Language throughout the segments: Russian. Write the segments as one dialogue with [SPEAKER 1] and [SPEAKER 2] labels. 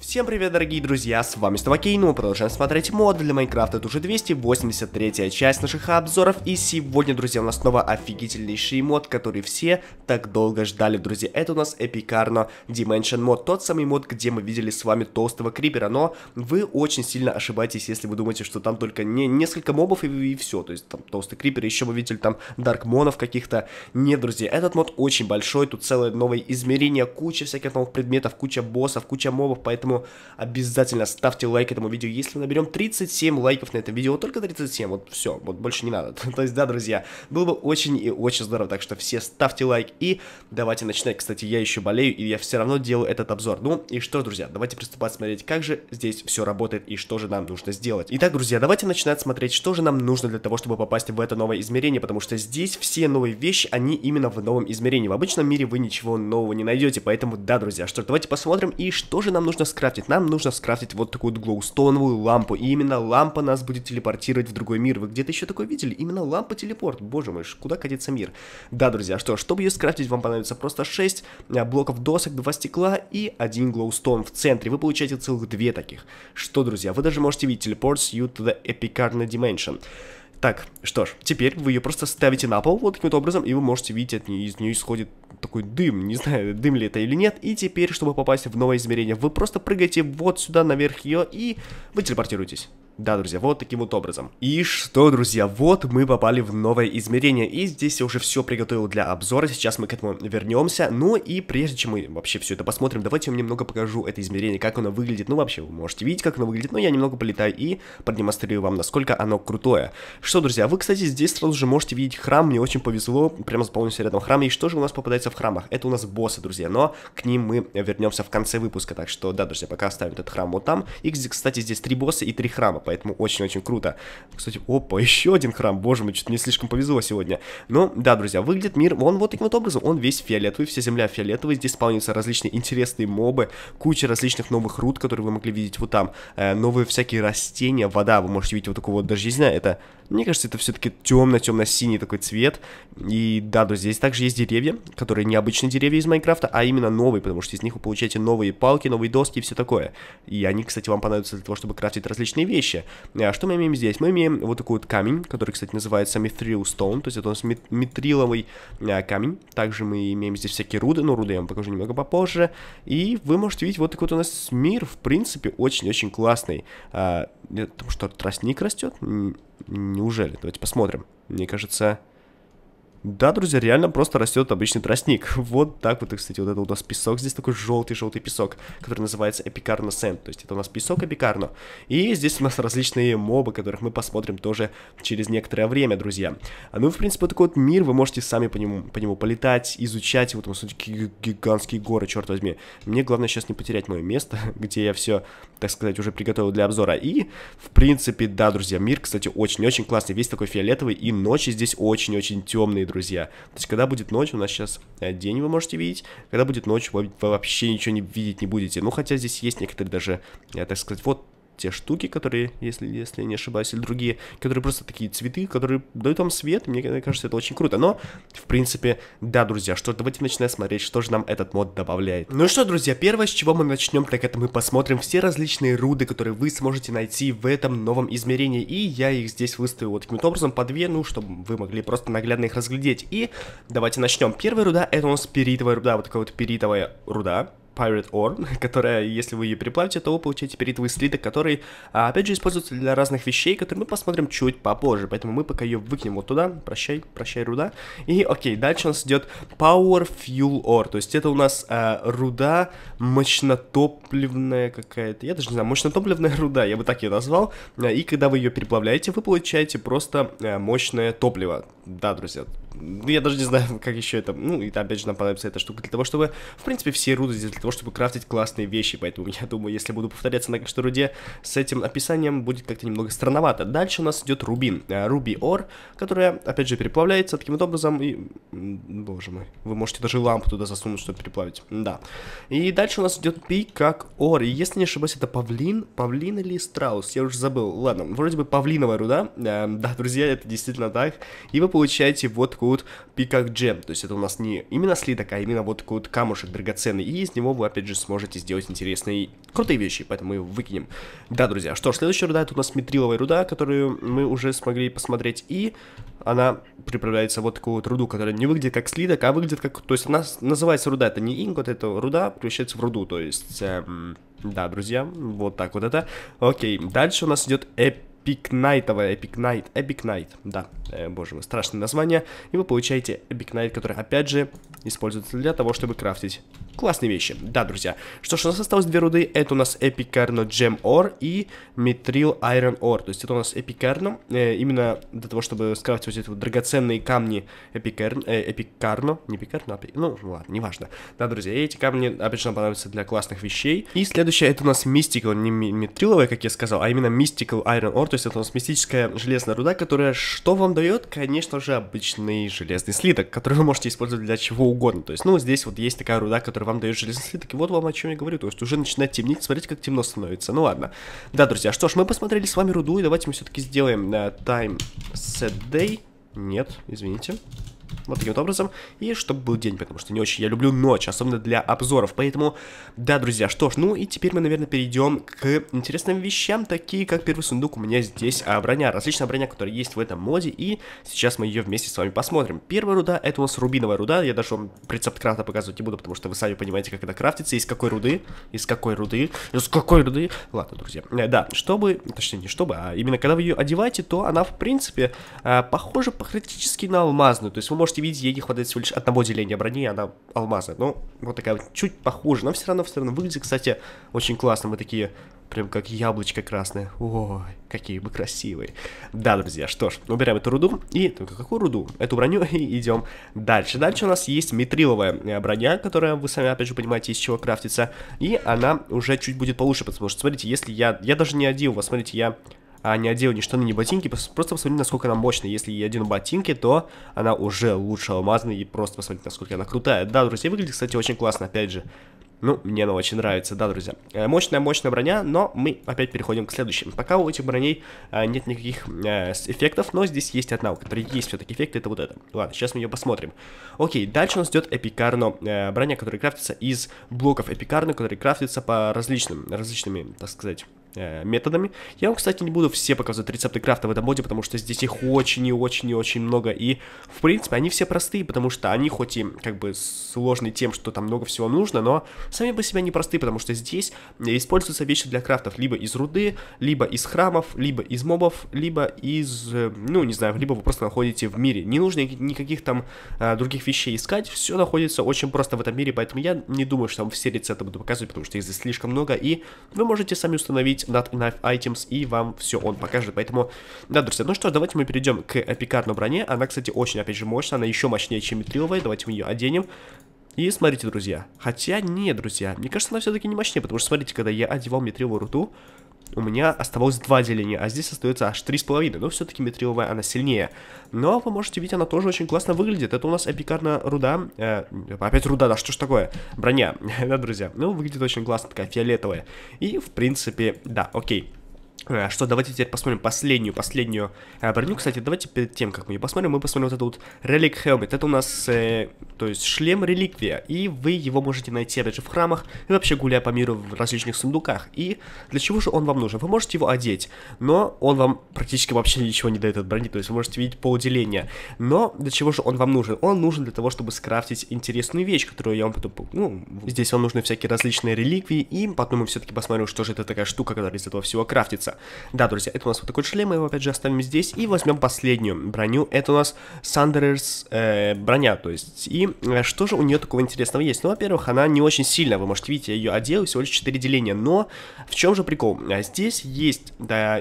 [SPEAKER 1] Всем привет, дорогие друзья, с вами Ставакей, мы продолжаем смотреть мод для Майнкрафта, это уже 283 часть наших обзоров, и сегодня, друзья, у нас снова офигительнейший мод, который все так долго ждали, друзья, это у нас Epicarno Dimension мод, тот самый мод, где мы видели с вами толстого крипера, но вы очень сильно ошибаетесь, если вы думаете, что там только не несколько мобов и, и все, то есть там толстый крипер, еще вы видели там даркмонов каких-то, нет, друзья, этот мод очень большой, тут целое новое измерение, куча всяких новых предметов, куча боссов, куча мобов, поэтому поэтому обязательно ставьте лайк этому видео. Если мы наберем 37 лайков на это видео, вот только 37, вот все, вот больше не надо. То есть, да, друзья, было бы очень и очень здорово, так что все ставьте лайк и давайте начинать. Кстати, я еще болею, и я все равно делаю этот обзор. Ну, и что, друзья, давайте приступать смотреть, как же здесь все работает и что же нам нужно сделать. Итак, друзья, давайте начинать смотреть, что же нам нужно для того, чтобы попасть в это новое измерение, потому что здесь все новые вещи, они именно в новом измерении. В обычном мире вы ничего нового не найдете, поэтому, да, друзья, что давайте посмотрим, и что же нам нужно скрафтить. Нам нужно скрафтить вот такую вот глоустоновую лампу, и именно лампа нас будет телепортировать в другой мир. Вы где-то еще такое видели? Именно лампа-телепорт. Боже мой, куда катится мир? Да, друзья, что, чтобы ее скрафтить, вам понадобится просто 6 а, блоков досок, 2 стекла и один глоустон в центре. Вы получаете целых две таких. Что, друзья, вы даже можете видеть teleports you to the Epicarna Dimension. Так, что ж, теперь вы ее просто ставите на пол вот таким вот образом, и вы можете видеть, от нее, из нее исходит такой дым, не знаю, дым ли это или нет. И теперь, чтобы попасть в новое измерение, вы просто прыгаете вот сюда наверх ее, и вы телепортируетесь. Да, друзья, вот таким вот образом. И что, друзья, вот мы попали в новое измерение, и здесь я уже все приготовил для обзора, сейчас мы к этому вернемся. Ну и прежде чем мы вообще все это посмотрим, давайте я вам немного покажу это измерение, как оно выглядит. Ну вообще, вы можете видеть, как оно выглядит, но я немного полетаю и продемонстрирую вам, насколько оно крутое. Что, друзья, вы, кстати, здесь сразу же можете видеть храм, мне очень повезло, прямо заполнился рядом храм. И что же у нас попадается в храмах? Это у нас боссы, друзья, но к ним мы вернемся в конце выпуска, так что, да, друзья, пока оставим этот храм вот там. И, кстати, здесь три босса и три храма, поэтому очень-очень круто. Кстати, опа, еще один храм, боже мой, что-то мне слишком повезло сегодня. Но, да, друзья, выглядит мир, он вот таким вот образом, он весь фиолетовый, вся земля фиолетовая, здесь спавнятся различные интересные мобы, куча различных новых руд, которые вы могли видеть вот там, э, новые всякие растения, вода, вы можете видеть вот такого вот, даже, не знаю, это мне кажется, это все-таки темно-темно-синий такой цвет. И да, друзья, здесь также есть деревья, которые не обычные деревья из Майнкрафта, а именно новые, потому что из них вы получаете новые палки, новые доски и все такое. И они, кстати, вам понадобятся для того, чтобы крафтить различные вещи. А что мы имеем здесь? Мы имеем вот такой вот камень, который, кстати, называется Mithril Stone, то есть это у нас митриловый а, камень. Также мы имеем здесь всякие руды, но руды я вам покажу немного попозже. И вы можете видеть, вот такой вот у нас мир, в принципе, очень-очень классный. А, потому что тростник растет? Неужели? Давайте посмотрим. Мне кажется... Да, друзья, реально просто растет обычный тростник. Вот так вот, кстати, вот это у нас песок. Здесь такой желтый-желтый песок, который называется Эпикарно Сент. То есть это у нас песок Эпикарно. И здесь у нас различные мобы, которых мы посмотрим тоже через некоторое время, друзья. А ну, в принципе, такой вот мир, вы можете сами по нему, по нему полетать, изучать. Вот, у нас гигантские горы, черт возьми. Мне главное сейчас не потерять мое место, где я все, так сказать, уже приготовил для обзора. И, в принципе, да, друзья, мир, кстати, очень-очень классный. Весь такой фиолетовый, и ночи здесь очень-очень темные, друзья. То есть, когда будет ночь, у нас сейчас э, день вы можете видеть, когда будет ночь, вы вообще ничего не видеть не будете. Ну, хотя здесь есть некоторые даже, так сказать, вот те штуки, которые, если, если не ошибаюсь, или другие, которые просто такие цветы, которые дают вам свет, мне кажется, это очень круто. Но, в принципе, да, друзья, что давайте начинаем смотреть, что же нам этот мод добавляет. Ну что, друзья, первое, с чего мы начнем, так это мы посмотрим все различные руды, которые вы сможете найти в этом новом измерении, и я их здесь выставил вот таким образом по две, ну, чтобы вы могли просто наглядно их разглядеть. И давайте начнем. Первая руда, это у нас перитовая руда, вот такая вот перитовая руда. Pirate Ore, которая, если вы ее переплавите, то вы получаете перитовый слиток, который, а, опять же, используется для разных вещей, которые мы посмотрим чуть попозже, поэтому мы пока ее выкинем вот туда, прощай, прощай, руда, и, окей, дальше у нас идет Power Fuel Ore, то есть это у нас а, руда мощнотопливная какая-то, я даже не знаю, мощнотопливная руда, я бы так ее назвал, и когда вы ее переплавляете, вы получаете просто а, мощное топливо, да, друзья, я даже не знаю, как еще это, ну, и опять же нам понадобится эта штука для того, чтобы, в принципе, все руды здесь для того, чтобы крафтить классные вещи, поэтому я думаю, если буду повторяться на каждой руде с этим описанием, будет как-то немного странновато. Дальше у нас идет рубин, руби э, ор, которая, опять же, переплавляется таким вот образом, и, боже мой, вы можете даже лампу туда засунуть, чтобы переплавить, да. И дальше у нас идет как ор, и если не ошибаюсь, это павлин, павлин или страус, я уже забыл, ладно, вроде бы павлиновая руда, э, да, друзья, это действительно так, и вы получаете вот такую такой вот пикак джем, то есть это у нас не именно слиток, а именно вот такой вот камушек драгоценный, и из него вы, опять же, сможете сделать интересные, крутые вещи, поэтому мы его выкинем. Да, друзья, что ж, следующая руда, это у нас метриловая руда, которую мы уже смогли посмотреть, и она приправляется вот такую вот руду, которая не выглядит как слиток, а выглядит как, то есть она называется руда, это не инк, вот эта руда превращается в руду, то есть, эм, да, друзья, вот так вот это. Окей, дальше у нас идет эп Эпикнайтовая, Эпикнайт, Эпикнайт, да, э, боже мой, страшное название, и вы получаете Эпикнайт, который, опять же, используется для того, чтобы крафтить классные вещи. Да, друзья, что ж, у нас осталось две руды, это у нас Эпикарно Gem Ore и Mithril Iron Ore, то есть это у нас Эпикарно, э, именно для того, чтобы скрафтить вот эти вот драгоценные камни Эпикарно, э, Эпикарно, не Эпикарно, а, ну, ладно, неважно. Да, друзья, эти камни, опять же, понадобятся для классных вещей. И следующее, это у нас Mystical, не Митриловая, как я сказал, а именно Mystical Iron Ore, есть это у нас мистическая железная руда, которая что вам дает? Конечно же, обычный железный слиток, который вы можете использовать для чего угодно. То есть, ну, здесь вот есть такая руда, которая вам дает железный слиток, и вот вам о чем я говорю. То есть уже начинает темнеть, смотрите, как темно становится. Ну ладно. Да, друзья, что ж, мы посмотрели с вами руду, и давайте мы все-таки сделаем uh, time set day. Нет, извините. Вот таким вот образом. И чтобы был день, потому что не очень я люблю ночь, особенно для обзоров. Поэтому, да, друзья, что ж, ну и теперь мы, наверное, перейдем к интересным вещам, такие как первый сундук у меня здесь а, броня, различная броня, которая есть в этом моде, и сейчас мы ее вместе с вами посмотрим. Первая руда, это у нас рубиновая руда, я даже вам рецепт крафта показывать не буду, потому что вы сами понимаете, как это крафтится, из какой руды, из какой руды, из какой руды. Ладно, друзья, э, да, чтобы, точнее не чтобы, а именно когда вы ее одеваете, то она, в принципе, э, похожа практически на алмазную, то есть вы можете видеть, ей не хватает всего лишь одного деления брони, она алмазная. Ну, вот такая вот, чуть похуже, но все равно, все равно выглядит, кстати, очень классно. Мы такие, прям как яблочко красное. Ой, какие бы красивые. Да, друзья, что ж, убираем эту руду, и, какую руду? Эту броню, и идем дальше. Дальше у нас есть метриловая э, броня, которая, вы сами, опять же, понимаете, из чего крафтится, и она уже чуть будет получше, потому что, смотрите, если я, я даже не одел, вас, смотрите, я а не одел ни штаны, ни ботинки, просто посмотрите, насколько она мощная. Если я одену ботинки, то она уже лучше алмазная, и просто посмотрите, насколько она крутая. Да, друзья, выглядит, кстати, очень классно, опять же. Ну, мне она очень нравится, да, друзья. Мощная-мощная э, броня, но мы опять переходим к следующим. Пока у этих броней а, нет никаких а, эффектов, но здесь есть одна, у которой есть все-таки эффекты, это вот это. Ладно, сейчас мы ее посмотрим. Окей, дальше у нас идет эпикарно броня, которая крафтится из блоков эпикарно, которые крафтятся по различным, различными, так сказать, э, методами. Я вам, кстати, не буду все показывать рецепты крафта в этом моде, потому что здесь их очень и очень и очень много. И, в принципе, они все простые, потому что они хоть и как бы сложные тем, что там много всего нужно, но сами по себе не простые, потому что здесь используются вещи для крафтов либо из руды, либо из храмов, либо из мобов, либо из, э, ну, не знаю, либо вы просто находите в мире. Не нужно никаких там а, других вещей искать, все находится очень просто в этом мире, поэтому я не думаю, что вам все рецепты буду показывать, потому что их здесь слишком много, и вы можете сами установить not enough items, и вам все он покажет. Поэтому, да, друзья, ну что, давайте мы перейдем к эпикарной броне. Она, кстати, очень, опять же, мощная, она еще мощнее, чем метриловая. Давайте мы ее оденем. И смотрите, друзья. Хотя, нет, друзья, мне кажется, она все-таки не мощнее, потому что, смотрите, когда я одевал метриловую руту, у меня оставалось два деления, а здесь остается аж три с половиной. Но все-таки метриловая она сильнее. Но вы можете видеть, она тоже очень классно выглядит. Это у нас эпикарная руда. Э, опять руда, да что ж такое? Броня, да, друзья? Ну, выглядит очень классно, такая фиолетовая. И, в принципе, да, окей. Э, что, давайте теперь посмотрим последнюю, последнюю э, броню. Кстати, давайте перед тем, как мы ее посмотрим, мы посмотрим вот этот вот Relic Helmet. Это у нас, э, то есть, шлем реликвия. И вы его можете найти, опять же, в храмах и вообще гуляя по миру в различных сундуках. И для чего же он вам нужен? Вы можете его одеть, но он вам практически вообще ничего не дает от брони. То есть, вы можете видеть полуделение. Но для чего же он вам нужен? Он нужен для того, чтобы скрафтить интересную вещь, которую я вам потом... Ну, здесь вам нужны всякие различные реликвии. И потом мы все-таки посмотрим, что же это такая штука, которая из этого всего крафтится. Да, друзья, это у нас вот такой шлем, мы его опять же оставим здесь. И возьмем последнюю броню. Это у нас Сандерс э, броня, то есть. И э, что же у нее такого интересного есть? Ну, во-первых, она не очень сильная, вы можете видеть, я ее одел, всего лишь 4 деления. Но в чем же прикол? А здесь есть, да,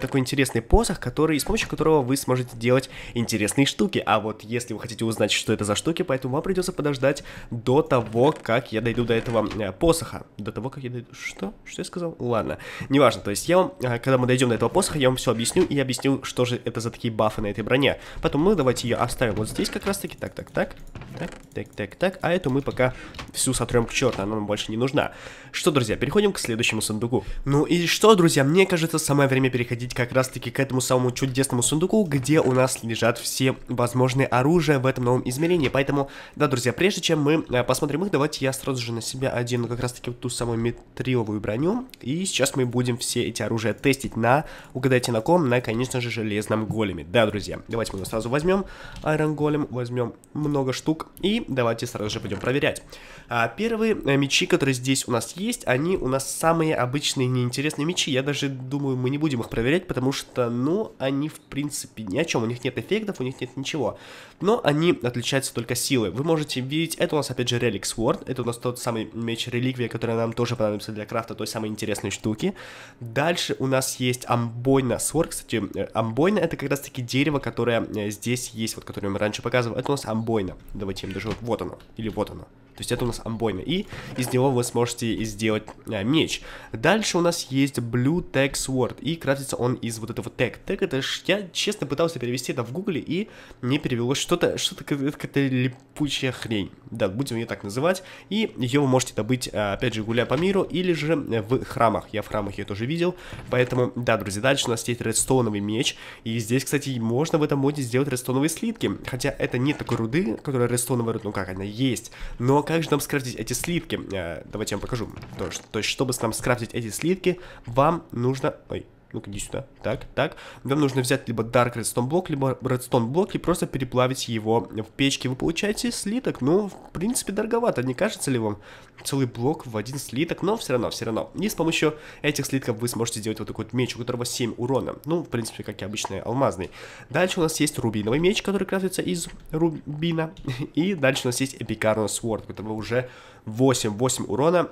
[SPEAKER 1] такой интересный посох, который, с помощью которого вы сможете делать интересные штуки. А вот если вы хотите узнать, что это за штуки, поэтому вам придется подождать до того, как я дойду до этого э, посоха. До того, как я дойду... Что? Что я сказал? Ладно, неважно. То есть я вам когда мы дойдем до этого посоха, я вам все объясню и объясню, что же это за такие бафы на этой броне. Потом мы давайте ее оставим вот здесь как раз таки. Так, так, так. Так, так, так, так. А эту мы пока всю сотрем к черту, она нам больше не нужна. Что, друзья, переходим к следующему сундуку. Ну и что, друзья, мне кажется, самое время переходить как раз таки к этому самому чудесному сундуку, где у нас лежат все возможные оружия в этом новом измерении. Поэтому, да, друзья, прежде чем мы э, посмотрим их, давайте я сразу же на себя одену как раз таки вот ту самую метриловую броню. И сейчас мы будем все эти оружия тестить на, угадайте на ком, на, конечно же, железном големе. Да, друзья, давайте мы его сразу возьмем, Iron Голем, возьмем много штук и давайте сразу же пойдем проверять. А, первые э, мечи, которые здесь у нас есть, они у нас самые обычные неинтересные мечи. Я даже думаю, мы не будем их проверять, потому что, ну, они в принципе ни о чем. У них нет эффектов, у них нет ничего. Но они отличаются только силой. Вы можете видеть, это у нас опять же Relic Sword. Это у нас тот самый меч реликвия, который нам тоже понадобится для крафта той самой интересной штуки. Дальше у нас есть Амбойна Sword. Кстати, э, Амбойна это как раз таки дерево, которое э, здесь есть, вот которое я раньше показывал. Это у нас Амбойна. Давайте им даже вот, вот оно. Или вот оно. То есть это у нас амбойна. И из него вы сможете сделать а, меч. Дальше у нас есть Blue Tag Sword. И крафтится он из вот этого тег. Тег это ж, я честно пытался перевести это в гугле и не перевелось что-то, что-то какая-то липучая хрень. Да, будем ее так называть. И ее вы можете добыть, а, опять же, гуляя по миру или же в храмах. Я в храмах ее тоже видел. Поэтому, да, друзья, дальше у нас есть редстоуновый меч. И здесь, кстати, можно в этом моде сделать редстоуновые слитки. Хотя это не такой руды, которая редстоуновая, ну как, она есть. Но как же нам скрафтить эти слитки? Э, давайте я вам покажу. То, то есть, чтобы нам скрафтить эти слитки, вам нужно... Ой, ну-ка иди сюда. Так, так. Вам нужно взять либо Dark Redstone блок, либо Redstone блок и просто переплавить его в печке. Вы получаете слиток. Ну, в принципе, дороговато. Не кажется ли вам целый блок в один слиток? Но все равно, все равно. И с помощью этих слитков вы сможете сделать вот такой вот меч, у которого 7 урона. Ну, в принципе, как и обычный алмазный. Дальше у нас есть рубиновый меч, который крафтится из рубина. И дальше у нас есть Epicarno Sword, у которого уже 8, 8 урона.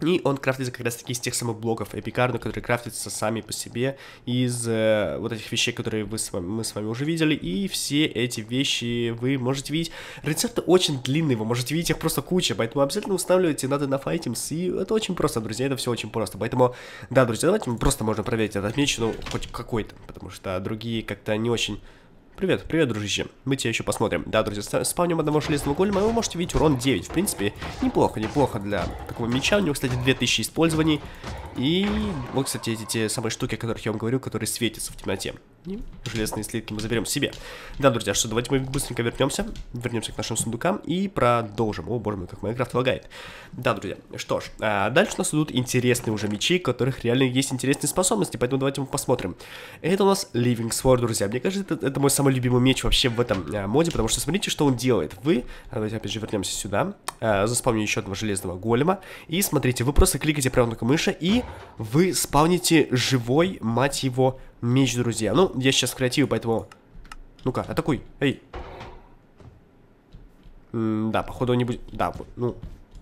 [SPEAKER 1] И он крафтится как раз таки из тех самых блоков эпикарну, которые крафтятся сами по себе из э, вот этих вещей, которые вы с вами, мы с вами уже видели. И все эти вещи вы можете видеть. Рецепты очень длинные, вы можете видеть их просто куча, поэтому обязательно устанавливайте, надо на файтимс. И это очень просто, друзья, это все очень просто. Поэтому, да, друзья, давайте мы просто можно проверить этот меч, ну, хоть какой-то, потому что другие как-то не очень Привет, привет, дружище. Мы тебя еще посмотрим. Да, друзья, спавним одного железного голема, вы можете видеть урон 9. В принципе, неплохо, неплохо для такого меча. У него, кстати, 2000 использований. И вот, кстати, эти те самые штуки, о которых я вам говорю, которые светятся в темноте. И железные слитки мы заберем себе. Да, друзья, что давайте мы быстренько вернемся. Вернемся к нашим сундукам и продолжим. О, боже мой, как Майнкрафт лагает. Да, друзья, что ж, а дальше у нас идут интересные уже мечи, у которых реально есть интересные способности, поэтому давайте мы посмотрим. Это у нас Living Sword, друзья. Мне кажется, это, это мой самый любимый меч вообще в этом а, моде, потому что смотрите, что он делает. Вы, давайте опять же вернемся сюда, а, заспавню еще одного железного голема, и смотрите, вы просто кликаете кнопкой мыши и вы спавните живой, мать его, меч, друзья. Ну, я сейчас в креативе, поэтому... Ну-ка, атакуй, эй. М да, походу он не будет... Да, ну...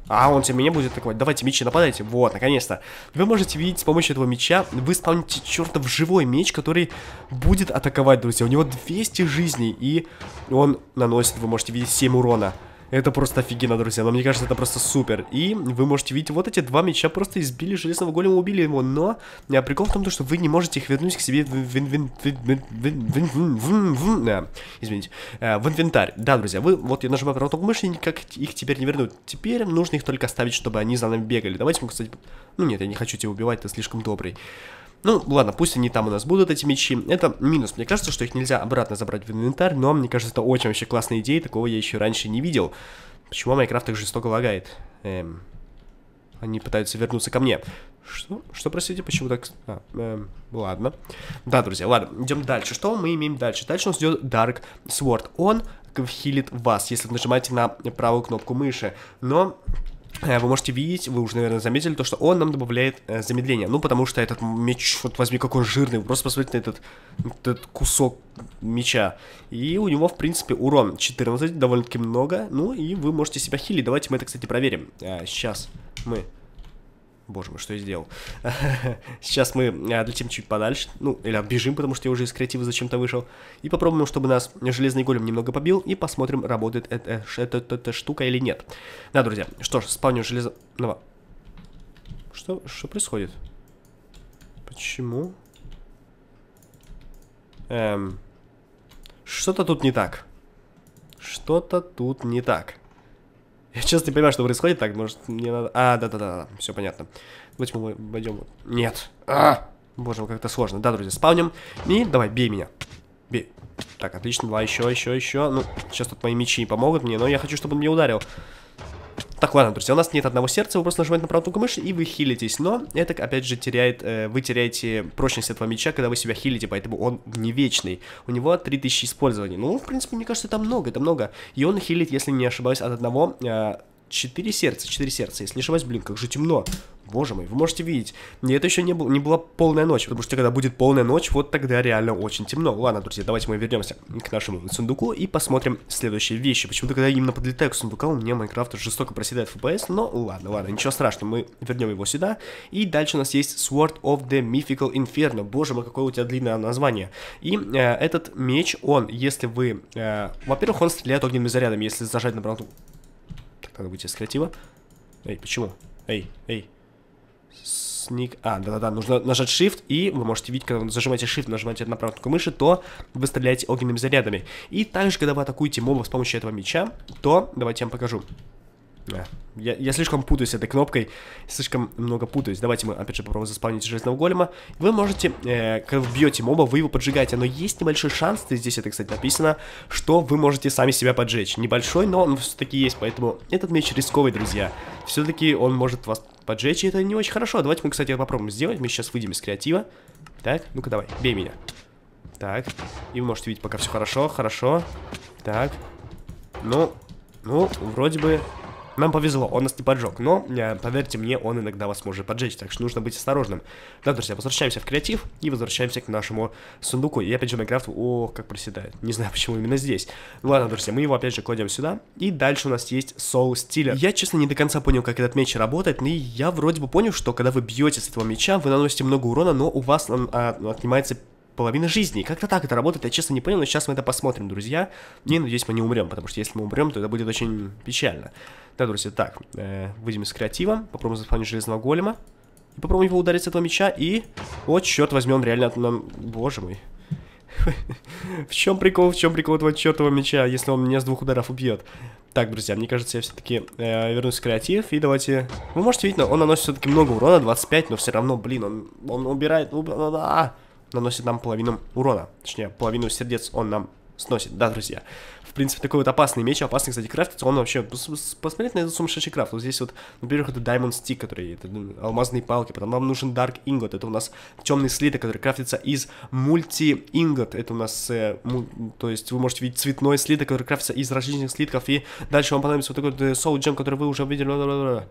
[SPEAKER 1] А, он тебе меня будет атаковать. Давайте, мечи, нападайте. Вот, наконец-то. Вы можете видеть с помощью этого меча, вы спавните чертов живой меч, который будет атаковать, друзья. У него 200 жизней, и он наносит, вы можете видеть, 7 урона. Это просто офигенно, друзья. Но мне кажется, это просто супер. И вы можете видеть, вот эти два меча просто избили железного голема, убили его. Но а, прикол в том, что вы не можете их вернуть к себе в, извините, в инвентарь. Да, друзья, вы вот я нажимаю правую кнопку мыши, никак их теперь не вернуть. Теперь нужно их только оставить, чтобы они за нами бегали. Давайте мы, кстати... Ну нет, я не хочу тебя убивать, ты слишком добрый. Ну, ладно, пусть они там у нас будут, эти мечи. Это минус. Мне кажется, что их нельзя обратно забрать в инвентарь, но мне кажется, это очень вообще классная идея, такого я еще раньше не видел. Почему Майнкрафт их жестоко лагает? Эм, они пытаются вернуться ко мне. Что? Что, простите, почему так... А, эм, ладно. Да, друзья, ладно, идем дальше. Что мы имеем дальше? Дальше у нас идет Dark Sword. Он хилит вас, если вы нажимаете на правую кнопку мыши. Но вы можете видеть, вы уже, наверное, заметили, то, что он нам добавляет э, замедление. Ну, потому что этот меч, вот возьми, какой он жирный. Просто посмотрите на этот, этот кусок меча. И у него, в принципе, урон 14, довольно-таки много. Ну, и вы можете себя хилить. Давайте мы это, кстати, проверим. А, сейчас мы Боже мой, что я сделал? Сейчас мы а, отлетим чуть подальше, ну, или отбежим, потому что я уже из креатива зачем-то вышел, и попробуем, чтобы нас железный голем немного побил, и посмотрим, работает эта, эта, эта, эта штука или нет. Да, друзья, что ж, спавню железного... Что, что происходит? Почему? Эм, что-то тут не так. Что-то тут не так. Я честно не понимаю, что происходит. Так, может, мне надо... А, да-да-да, все понятно. Давайте мы пойдем. Нет. А! Боже мой, как-то сложно. Да, друзья, спавним. И давай, бей меня. Бей. Так, отлично, два, еще, еще, еще. Ну, сейчас тут мои мечи не помогут мне, но я хочу, чтобы он мне ударил. Так, ладно, друзья, у нас нет одного сердца, вы просто нажимаете на правую кнопку мыши и вы хилитесь, но это, опять же, теряет, э, вы теряете прочность этого меча, когда вы себя хилите, поэтому он не вечный. У него 3000 использований. Ну, в принципе, мне кажется, это много, это много. И он хилит, если не ошибаюсь, от одного... Э, 4 сердца, 4 сердца, если не ошибаюсь, блин, как же темно. Боже мой, вы можете видеть. И это еще не, был, не была полная ночь, потому что когда будет полная ночь, вот тогда реально очень темно. Ладно, друзья, давайте мы вернемся к нашему сундуку и посмотрим следующие вещи. Почему-то, когда я именно подлетаю к сундуку, у меня Майнкрафт жестоко проседает FPS, но ладно, ладно, ничего страшного, мы вернем его сюда. И дальше у нас есть Sword of the Mythical Inferno. Боже мой, какое у тебя длинное название. И э, этот меч, он, если вы... Э, Во-первых, он стреляет огненными зарядами, если зажать на правду... Надо выйти из креатива. Эй, почему? Эй, эй, Сник... А, да-да-да, нужно нажать Shift, и вы можете видеть, когда вы зажимаете Shift, нажимаете на правую мыши, то вы стреляете огненными зарядами. И также, когда вы атакуете моба с помощью этого меча, то... Давайте я вам покажу. Я, я слишком путаюсь этой кнопкой, слишком много путаюсь. Давайте мы опять же попробуем заспавнить железного голема. Вы можете, э, когда вы бьете моба, вы его поджигаете, но есть небольшой шанс, здесь это, кстати, написано, что вы можете сами себя поджечь. Небольшой, но он все-таки есть, поэтому этот меч рисковый, друзья. Все-таки он может вас поджечь, и это не очень хорошо. Давайте мы, кстати, попробуем сделать. Мы сейчас выйдем из креатива. Так, ну-ка давай, бей меня. Так, и вы можете видеть пока все хорошо, хорошо. Так, ну, ну, вроде бы нам повезло, он нас не поджег, но, э, поверьте мне, он иногда вас может поджечь, так что нужно быть осторожным. Да, друзья, возвращаемся в креатив и возвращаемся к нашему сундуку. И опять же Майнкрафт, о, как проседает. Не знаю, почему именно здесь. Ладно, друзья, мы его опять же кладем сюда. И дальше у нас есть Soul Stealer. Я, честно, не до конца понял, как этот меч работает, но я вроде бы понял, что когда вы бьете с этого меча, вы наносите много урона, но у вас он а, отнимается половина жизни. Как-то так это работает, я честно не понял, но сейчас мы это посмотрим, друзья. И надеюсь, мы не умрем, потому что если мы умрем, то это будет очень печально. Да, друзья, так, э, выйдем из креатива, попробуем заспавнить железного голема. И попробуем его ударить с этого меча, и... Вот, черт возьми, он реально... Нам... Боже мой. в чем прикол, в чем прикол этого чертового меча, если он меня с двух ударов убьет? Так, друзья, мне кажется, я все-таки э, вернусь в креатив, и давайте... Вы можете видеть, он наносит все-таки много урона, 25, но все равно, блин, он, он убирает... Уб... Наносит нам половину урона, точнее, половину сердец он нам сносит, да, друзья. В принципе, такой вот опасный меч, опасный, кстати, крафтится, он вообще, посмотреть на этот сумасшедший крафт, вот здесь вот, например, это Diamond Stick, который, это алмазные палки, потом нам нужен Dark Ingot, это у нас темный слиток, который крафтится из Ingot, это у нас, э, му, то есть вы можете видеть цветной слиток, который крафтится из различных слитков, и дальше вам понадобится вот такой вот э, Soul Gem, который вы уже видели,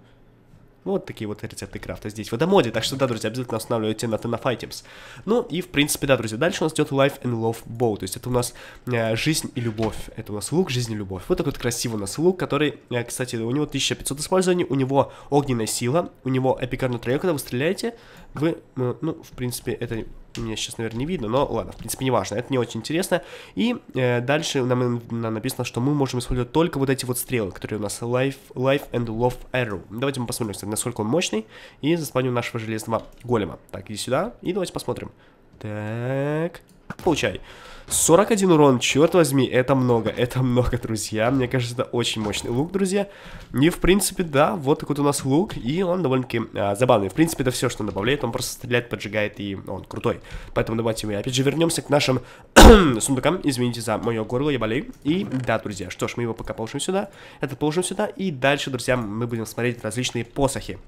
[SPEAKER 1] вот такие вот рецепты крафта здесь в этом моде. Так что, да, друзья, обязательно устанавливайте на Items. Ну и, в принципе, да, друзья, дальше у нас идет Life and Love Bow. То есть это у нас э, жизнь и любовь. Это у нас лук, жизнь и любовь. Вот такой вот красивый у нас лук, который, э, кстати, у него 1500 использований, у него огненная сила, у него эпикарный трек, когда вы стреляете, вы, э, ну, в принципе, это мне сейчас, наверное, не видно, но ладно, в принципе, не важно. Это не очень интересно. И э, дальше нам, нам написано, что мы можем использовать только вот эти вот стрелы, которые у нас Life, Life and Love Arrow. Давайте мы посмотрим, кстати, насколько он мощный. И заспаним нашего железного голема. Так, иди сюда. И давайте посмотрим. Так, получай. 41 урон, черт возьми, это много, это много, друзья. Мне кажется, это очень мощный лук, друзья. И, в принципе, да, вот такой вот у нас лук, и он довольно-таки а, забавный. В принципе, это все, что он добавляет, он просто стреляет, поджигает, и он крутой. Поэтому давайте мы опять же вернемся к нашим сундукам. Извините за мое горло, я болею. И, да, друзья, что ж, мы его пока положим сюда, это положим сюда, и дальше, друзья, мы будем смотреть различные посохи.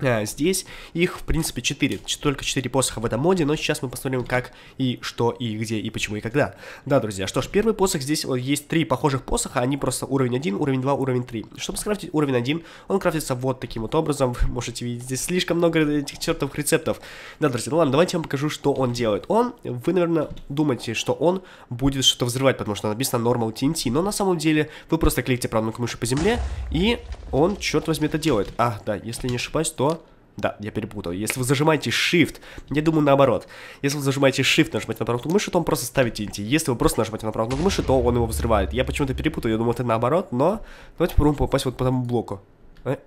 [SPEAKER 1] А, здесь их, в принципе, 4, только 4 посоха в этом моде, но сейчас мы посмотрим, как и что, и где, и почему, и когда. Да, друзья, что ж, первый посох, здесь есть три похожих посоха, они просто уровень 1, уровень 2, уровень 3. Чтобы скрафтить уровень 1, он крафтится вот таким вот образом, вы можете видеть, здесь слишком много этих чертовых рецептов. Да, друзья, ну ладно, давайте я вам покажу, что он делает. Он, вы, наверное, думаете, что он будет что-то взрывать, потому что написано Normal TNT, но на самом деле вы просто кликните правую мыши по земле, и он, черт возьми, это делает. А, да, если не ошибаюсь, то... Да, я перепутал. Если вы зажимаете Shift, я думаю наоборот. Если вы зажимаете Shift, нажимаете на правую мыши, то он просто ставит TNT. Если вы просто нажимаете на правую мыши, то он его взрывает. Я почему-то перепутал, я думаю, это наоборот, но давайте попробуем попасть вот по тому блоку. Эй,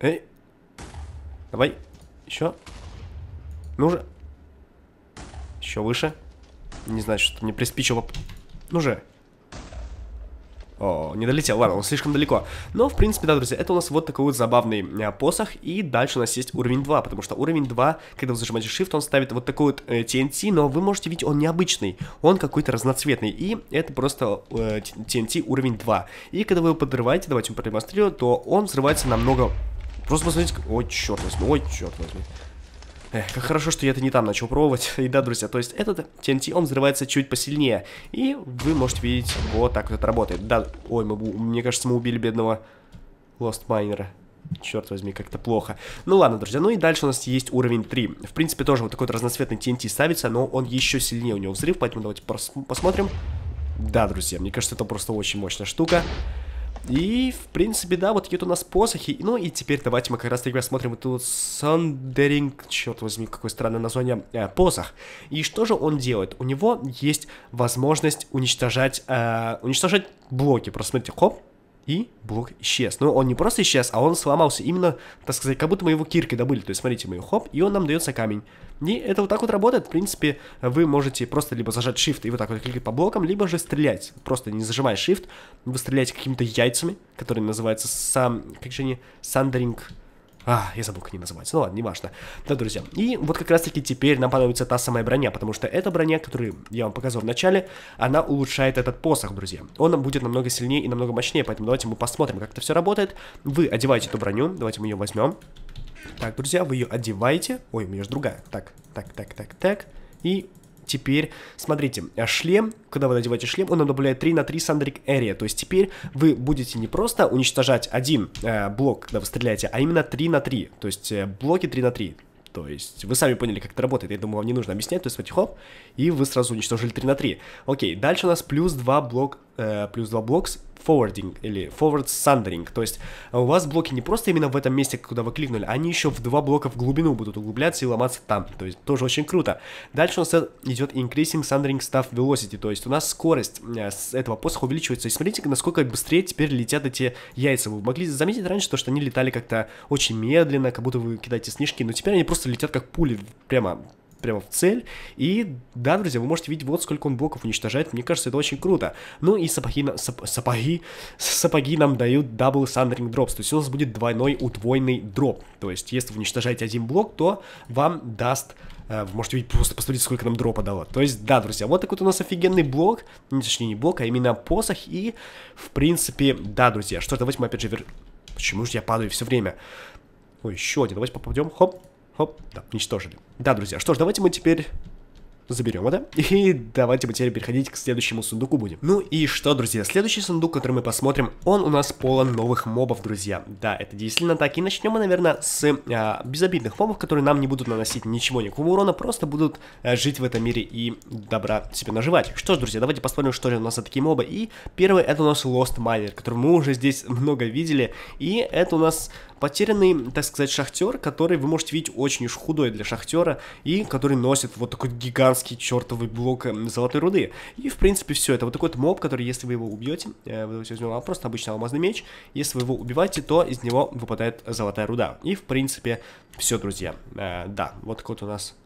[SPEAKER 1] эй, давай, еще. Ну же. Еще выше. Не знаю, что мне приспичило... Ну же. О, не долетел, ладно, он слишком далеко. Но, в принципе, да, друзья, это у нас вот такой вот забавный э, посох. И дальше у нас есть уровень 2, потому что уровень 2, когда вы зажимаете Shift, он ставит вот такой вот э, TNT, но вы можете видеть, он необычный. Он какой-то разноцветный. И это просто э, TNT уровень 2. И когда вы его подрываете, давайте мы продемонстрирую, то он взрывается намного... Просто посмотрите... Ой, черт возьми, ой, черт возьми. Эх, как хорошо, что я это не там начал пробовать. И да, друзья, то есть этот TNT, он взрывается чуть посильнее. И вы можете видеть, вот так вот это работает. Да, ой, мы, мне кажется, мы убили бедного Lost Miner. Черт возьми, как-то плохо. Ну ладно, друзья, ну и дальше у нас есть уровень 3. В принципе, тоже вот такой вот разноцветный TNT ставится, но он еще сильнее у него взрыв, поэтому давайте посмотрим. Да, друзья, мне кажется, это просто очень мощная штука. И, в принципе, да, вот такие вот у нас посохи. Ну и теперь давайте мы как раз таки рассмотрим вот Сандеринг, черт возьми, какое странное название, э, посох. И что же он делает? У него есть возможность уничтожать, э, уничтожать блоки. Просто смотрите, хоп, и блок исчез. Но он не просто исчез, а он сломался именно, так сказать, как будто мы его киркой добыли. То есть, смотрите, мы хоп, и он нам дается камень. И это вот так вот работает. В принципе, вы можете просто либо зажать Shift и вот так вот кликать по блокам, либо же стрелять. Просто не зажимая Shift, вы стреляете какими-то яйцами, которые называются сам... Как же они? Сандеринг... А, я забыл, как они называются. Ну ладно, неважно. Да, друзья. И вот как раз-таки теперь нам понадобится та самая броня, потому что эта броня, которую я вам показал в начале, она улучшает этот посох, друзья. Он будет намного сильнее и намного мощнее, поэтому давайте мы посмотрим, как это все работает. Вы одеваете эту броню, давайте мы ее возьмем. Так, друзья, вы ее одеваете. Ой, у меня же другая. Так, так, так, так, так. И теперь, смотрите, а шлем, когда вы надеваете шлем, он добавляет 3 на 3 Sandric Area. То есть теперь вы будете не просто уничтожать один э, блок, когда вы стреляете, а именно 3 на 3. То есть э, блоки 3 на 3. То есть вы сами поняли, как это работает. Я думаю, вам не нужно объяснять. То есть вот хоп, и вы сразу уничтожили 3 на 3. Окей, дальше у нас плюс 2 блок, э, плюс 2 блокс forwarding или forward sundering. То есть у вас блоки не просто именно в этом месте, куда вы кликнули, они еще в два блока в глубину будут углубляться и ломаться там. То есть тоже очень круто. Дальше у нас идет increasing sundering stuff velocity. То есть у нас скорость э, с этого посоха увеличивается. И смотрите, насколько быстрее теперь летят эти яйца. Вы могли заметить раньше, то, что они летали как-то очень медленно, как будто вы кидаете снежки. Но теперь они просто летят как пули прямо прямо в цель. И да, друзья, вы можете видеть вот сколько он блоков уничтожает. Мне кажется, это очень круто. Ну и сапоги, сап, сапоги, сапоги нам дают double thundering drops. То есть у нас будет двойной удвоенный дроп. То есть если вы уничтожаете один блок, то вам даст э, вы можете видеть, просто посмотрите, сколько нам дропа дало. То есть, да, друзья, вот такой вот у нас офигенный блок. Не, точнее, не блок, а именно посох. И, в принципе, да, друзья. Что, давайте мы опять же... Вер... Почему же я падаю все время? Ой, еще один. Давайте попадем. Хоп. Хоп, да, уничтожили. Да, друзья, что ж, давайте мы теперь заберем это. И давайте мы теперь переходить к следующему сундуку будем. Ну и что, друзья, следующий сундук, который мы посмотрим, он у нас полон новых мобов, друзья. Да, это действительно так. И начнем мы, наверное, с а, безобидных мобов, которые нам не будут наносить ничего, никакого урона, просто будут а, жить в этом мире и добра себе наживать. Что ж, друзья, давайте посмотрим, что же у нас за такие мобы. И первый это у нас Lost Miner, который мы уже здесь много видели. И это у нас потерянный, так сказать, шахтер, который вы можете видеть очень уж худой для шахтера, и который носит вот такой гигантский чертовый блок эм, золотой руды. И, в принципе, все. Это вот такой вот моб, который, если вы его убьете, э, вы возьмем просто обычный алмазный меч, если вы его убиваете, то из него выпадает золотая руда. И, в принципе, все, друзья. Э, да, вот такой вот у нас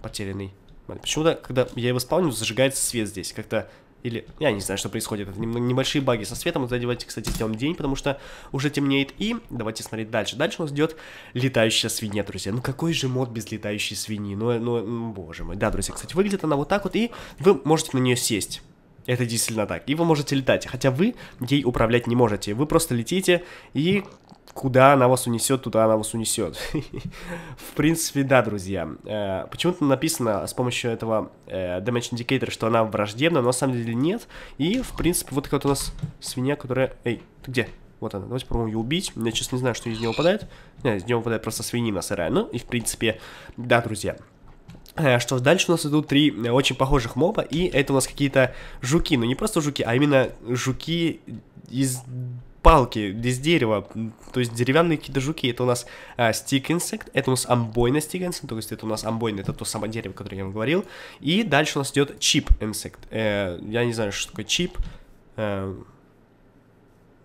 [SPEAKER 1] потерянный Почему-то, когда я его спавню, зажигается свет здесь. Как-то или, я не знаю, что происходит. Это небольшие баги со светом. Давайте, кстати, сделаем день, потому что уже темнеет. И давайте смотреть дальше. Дальше у нас идет летающая свинья, друзья. Ну какой же мод без летающей свиньи? Ну, ну, боже мой. Да, друзья, кстати, выглядит она вот так вот. И вы можете на нее сесть. Это действительно так. И вы можете летать, хотя вы ей управлять не можете. Вы просто летите и куда она вас унесет, туда она вас унесет. в принципе, да, друзья. Э, почему-то написано с помощью этого э, Damage Indicator, что она враждебна, но на самом деле нет. И, в принципе, вот такая вот у нас свинья, которая... Эй, ты где? Вот она. Давайте попробуем ее убить. Я, честно, не знаю, что из нее выпадает. Не, из нее выпадает просто свинина сырая. Ну, и, в принципе, да, друзья. Э, что дальше у нас идут три очень похожих моба, и это у нас какие-то жуки, ну не просто жуки, а именно жуки из палки из дерева, то есть деревянные какие-то жуки, это у нас а, stick insect, это у нас амбойный stick insect, то есть это у нас амбойный, это то самое дерево, которое я вам говорил, и дальше у нас идет chip insect, э, я не знаю, что такое chip, э,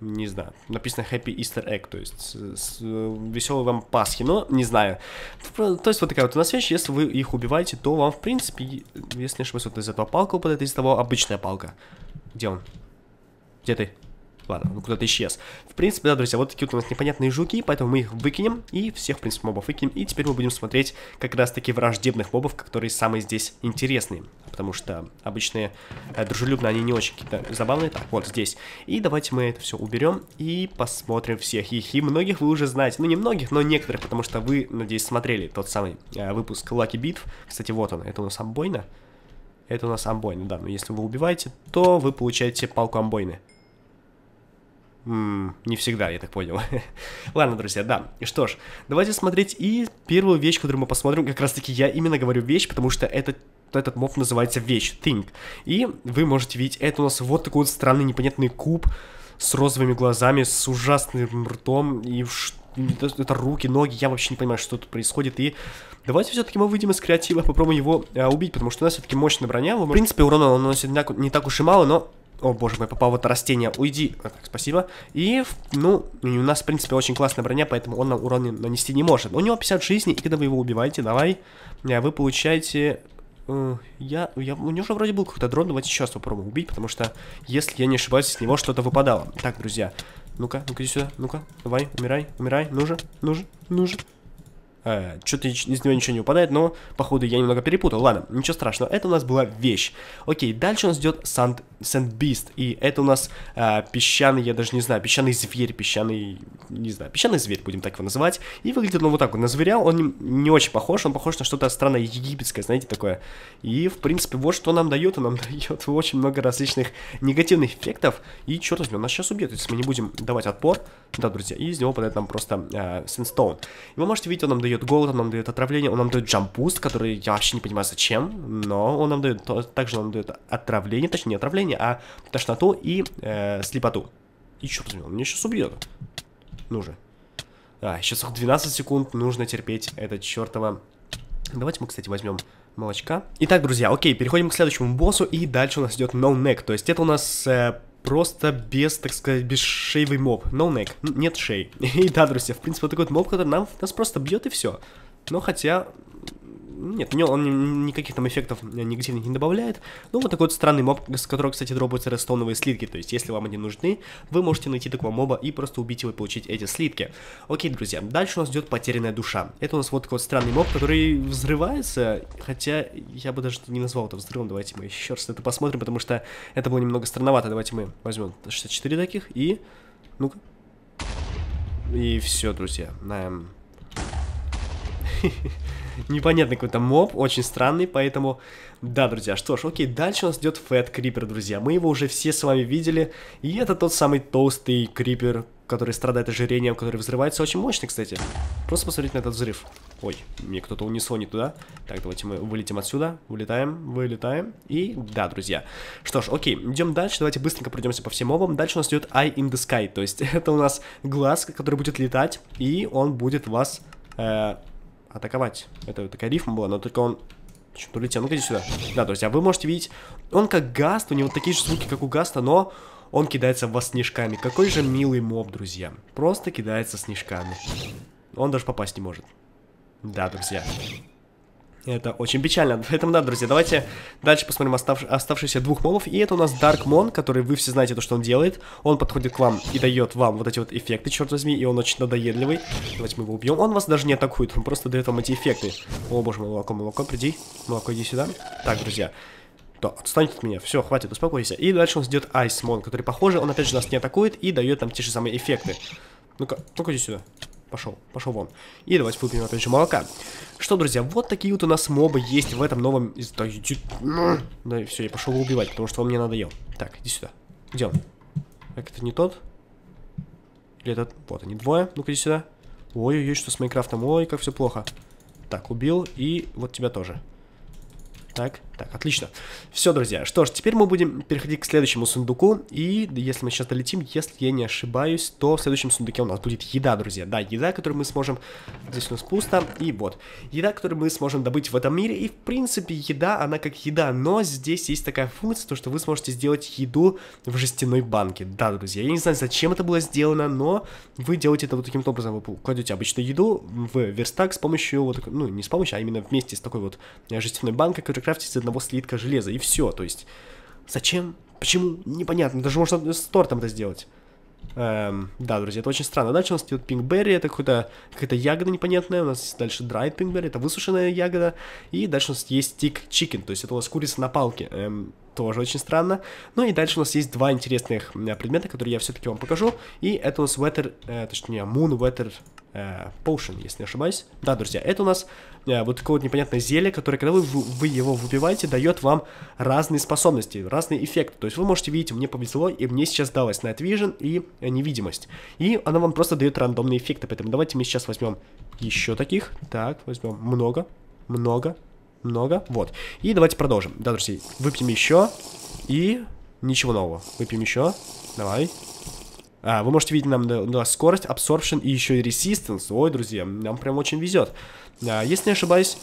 [SPEAKER 1] не знаю, написано Happy Easter Egg, то есть с, с, веселой вам Пасхи, но не знаю. То есть вот такая вот у нас вещь, если вы их убиваете, то вам, в принципе, если не ошибаюсь, вот из этого палка упадет, из того обычная палка. Где он? Где ты? Ладно, он куда-то исчез. В принципе, да, друзья, вот такие вот у нас непонятные жуки, поэтому мы их выкинем и всех, в принципе, мобов выкинем. И теперь мы будем смотреть как раз-таки враждебных мобов, которые самые здесь интересные. Потому что обычные э, дружелюбные, они не очень какие-то забавные. Так, вот здесь. И давайте мы это все уберем и посмотрим всех их. И многих вы уже знаете. Ну, не многих, но некоторых, потому что вы, надеюсь, смотрели тот самый э, выпуск Lucky Битв. Кстати, вот он, это у нас амбойна. Это у нас амбойна, да. Но если вы убиваете, то вы получаете палку амбойны. М -м, не всегда, я так понял. Ладно, друзья, да. И что ж, давайте смотреть и первую вещь, которую мы посмотрим, как раз таки я именно говорю вещь, потому что это этот моб называется вещь, think. И вы можете видеть, это у нас вот такой вот странный непонятный куб с розовыми глазами, с ужасным ртом, и это, руки, ноги, я вообще не понимаю, что тут происходит, и давайте все-таки мы выйдем из креатива, попробуем его а, убить, потому что у нас все-таки мощная броня, в принципе, урона он наносит не так уж и мало, но о, боже мой, попал в это растение. Уйди. Так, спасибо. И, ну, у нас, в принципе, очень классная броня, поэтому он нам урон нанести не может. У него 50 жизней, и когда вы его убиваете, давай, э, вы получаете... Э, я, я, у него же вроде был какой-то дрон, давайте сейчас попробуем убить, потому что, если я не ошибаюсь, с него что-то выпадало. Так, друзья, ну-ка, ну-ка иди сюда, ну-ка, давай, умирай, умирай, ну же, ну же, ну же. Э, Что-то из него ничего не упадает, но, походу, я немного перепутал. Ладно, ничего страшного, это у нас была вещь. Окей, дальше у нас идет Санд, Сандбист, и это у нас э, песчаный, я даже не знаю, песчаный зверь, песчаный, не знаю, песчаный зверь, будем так его называть. И выглядит он вот так вот. На зверя он не, не очень похож, он похож на что-то странное египетское, знаете, такое. И, в принципе, вот что нам дает, он нам дает очень много различных негативных эффектов. И, черт возьми, он нас сейчас убьет, если мы не будем давать отпор. Да, друзья, и из него падает нам просто э, Синстоун. И вы можете видеть, он нам дает дает голод, он нам дает отравление, он нам дает джампуст, который я вообще не понимаю зачем, но он нам дает, также нам дает отравление, точнее не отравление, а тошноту и э, слепоту. И черт возьми, он меня сейчас убьет. Ну же. А, сейчас 12 секунд, нужно терпеть это чертово. Давайте мы, кстати, возьмем молочка. Итак, друзья, окей, переходим к следующему боссу, и дальше у нас идет No Neck, то есть это у нас э, просто без, так сказать, без шейвый моб. No neck, нет шей. И да, друзья, в принципе, вот такой вот моб, который нам, нас просто бьет и все. Но хотя, нет, он никаких там эффектов негативных не добавляет. Ну, вот такой вот странный моб, с которого, кстати, дропаются рестоновые слитки. То есть, если вам они нужны, вы можете найти такого моба и просто убить его и получить эти слитки. Окей, друзья, дальше у нас идет потерянная душа. Это у нас вот такой вот странный моб, который взрывается, хотя я бы даже не назвал это взрывом. Давайте мы еще раз это посмотрим, потому что это было немного странновато. Давайте мы возьмем 64 таких и... Ну-ка. И все, друзья. Эм... непонятный какой-то моб, очень странный, поэтому... Да, друзья, что ж, окей, дальше у нас идет Фэт Крипер, друзья. Мы его уже все с вами видели, и это тот самый толстый Крипер, который страдает ожирением, который взрывается очень мощно, кстати. Просто посмотрите на этот взрыв. Ой, мне кто-то унесло не туда. Так, давайте мы вылетим отсюда, вылетаем, вылетаем. И да, друзья. Что ж, окей, идем дальше, давайте быстренько пройдемся по всем мобам. Дальше у нас идет Eye in the Sky, то есть это у нас глаз, который будет летать, и он будет вас... Э, атаковать. Это такая рифма была, но только он что-то улетел. Ну-ка иди сюда. Да, друзья, вы можете видеть, он как гаст, у него такие же звуки, как у гаста, но он кидается в вас снежками. Какой же милый моб, друзья. Просто кидается снежками. Он даже попасть не может. Да, друзья. Это очень печально. Поэтому, да, друзья, давайте дальше посмотрим остав... оставшиеся двух мобов. И это у нас Dark Mon, который вы все знаете то, что он делает. Он подходит к вам и дает вам вот эти вот эффекты, черт возьми, и он очень надоедливый. Давайте мы его убьем. Он вас даже не атакует, он просто дает вам эти эффекты. О, боже мой, молоко, молоко, приди. Молоко, иди сюда. Так, друзья. Да, отстаньте от меня. Все, хватит, успокойся. И дальше у нас идет Mon, который похоже, он опять же нас не атакует и дает нам те же самые эффекты. Ну-ка, ну-ка иди сюда. Пошел, пошел вон. И давайте выпьем опять же молока. Что, друзья, вот такие вот у нас мобы есть в этом новом... Да, все, я пошел убивать, потому что он мне надоел. Так, иди сюда. Где он? Так, это не тот? Или этот? Вот, они двое. Ну-ка, иди сюда. Ой-ой-ой, что с Майнкрафтом? Ой, как все плохо. Так, убил. И вот тебя тоже. Так, Так, отлично. Все, друзья. Что ж, теперь мы будем переходить к следующему сундуку. И если мы сейчас долетим, если я не ошибаюсь, то в следующем сундуке у нас будет еда, друзья. Да, еда, которую мы сможем... Здесь у нас пусто. И вот. Еда, которую мы сможем добыть в этом мире. И, в принципе, еда, она как еда. Но здесь есть такая функция, то, что вы сможете сделать еду в жестяной банке. Да, друзья. Я не знаю, зачем это было сделано, но вы делаете это вот таким образом. Вы кладете обычную еду в верстак с помощью... Вот, ну, не с помощью, а именно вместе с такой вот жестяной банкой, которая крафтится одного слитка железа, и все. То есть, зачем? Почему? Непонятно. Даже можно с тортом это сделать. Эм, да, друзья, это очень странно. Дальше у нас идет пингберри, это какая-то какая непонятная. У нас есть дальше dried пингберри, это высушенная ягода. И дальше у нас есть тик чикен, то есть это у нас курица на палке. Эм, тоже очень странно. Ну и дальше у нас есть два интересных предмета, которые я все-таки вам покажу. И это у нас weather, э, точнее, weather э, potion, если не ошибаюсь. Да, друзья, это у нас э, вот такое вот непонятное зелье, которое, когда вы, вы его выпиваете, дает вам разные способности, разные эффекты. То есть вы можете видеть, мне повезло, и мне сейчас далось Night Vision и э, невидимость. И она вам просто дает рандомные эффекты, поэтому давайте мы сейчас возьмем еще таких. Так, возьмем много, много, много. Вот. И давайте продолжим. Да, друзья, выпьем еще. И ничего нового. Выпьем еще. Давай. А, вы можете видеть нам да, скорость, absorption и еще и resistance. Ой, друзья, нам прям очень везет. А, если не ошибаюсь...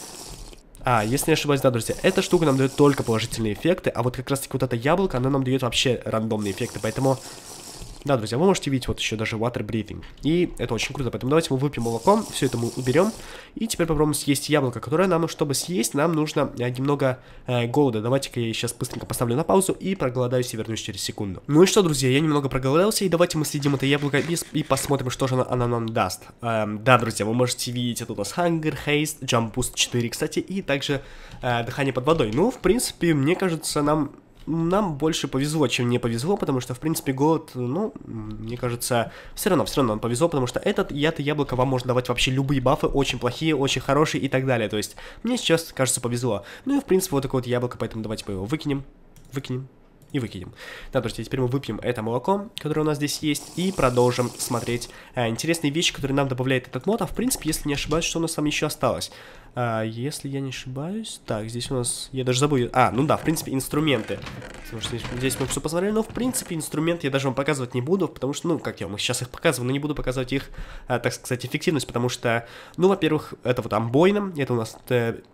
[SPEAKER 1] А, если не ошибаюсь, да, друзья, эта штука нам дает только положительные эффекты, а вот как раз таки вот это яблоко, оно нам дает вообще рандомные эффекты, поэтому да, друзья, вы можете видеть вот еще даже water breathing. И это очень круто, поэтому давайте мы выпьем молоком, все это мы уберем. И теперь попробуем съесть яблоко, которое нам, чтобы съесть, нам нужно э, немного э, голода. Давайте-ка я сейчас быстренько поставлю на паузу и проголодаюсь и вернусь через секунду. Ну и что, друзья, я немного проголодался, и давайте мы следим это яблоко и, и посмотрим, что же оно, оно нам даст. Эм, да, друзья, вы можете видеть, это у нас Hunger, Haste, Jump Boost 4, кстати, и также э, дыхание под водой. Ну, в принципе, мне кажется, нам нам больше повезло, чем не повезло, потому что, в принципе, голод, ну, мне кажется, все равно, все равно нам повезло, потому что этот яд и яблоко вам может давать вообще любые бафы, очень плохие, очень хорошие и так далее. То есть, мне сейчас, кажется, повезло. Ну и, в принципе, вот такое вот яблоко, поэтому давайте мы его выкинем, выкинем, и выкинем. Да, друзья, теперь мы выпьем это молоко, которое у нас здесь есть, и продолжим смотреть а, интересные вещи, которые нам добавляет этот мод. А в принципе, если не ошибаюсь, что у нас там еще осталось? А, если я не ошибаюсь... Так, здесь у нас... Я даже забыл... А, ну да, в принципе, инструменты. Потому что здесь, здесь мы все посмотрели, но в принципе инструмент я даже вам показывать не буду, потому что, ну, как я вам сейчас их показываю, но не буду показывать их, а, так сказать, эффективность, потому что, ну, во-первых, это вот амбойна, это у нас